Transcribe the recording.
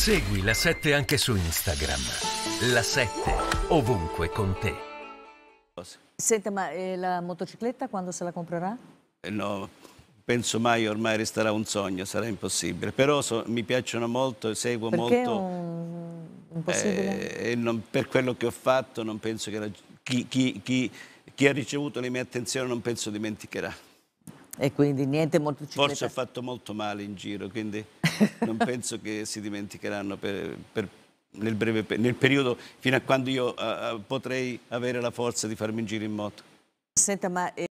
Segui la 7 anche su Instagram. La 7 ovunque con te. Senta, ma eh, la motocicletta quando se la comprerà? Eh, no, penso mai ormai resterà un sogno, sarà impossibile. Però so- mi piacciono molto, seguo Perché molto. un... impossibile? eh, e non- per quello che ho fatto non penso che la- chi, chi- chi- chi ha ricevuto le mie attenzioni non penso dimenticherà. E quindi niente motocicletta? Forse ho fatto molto male in giro, quindi non penso che si dimenticheranno per- per- nel, breve nel periodo fino a quando io eh, potrei avere la forza di farmi in giro in moto. Senta, ma... eh,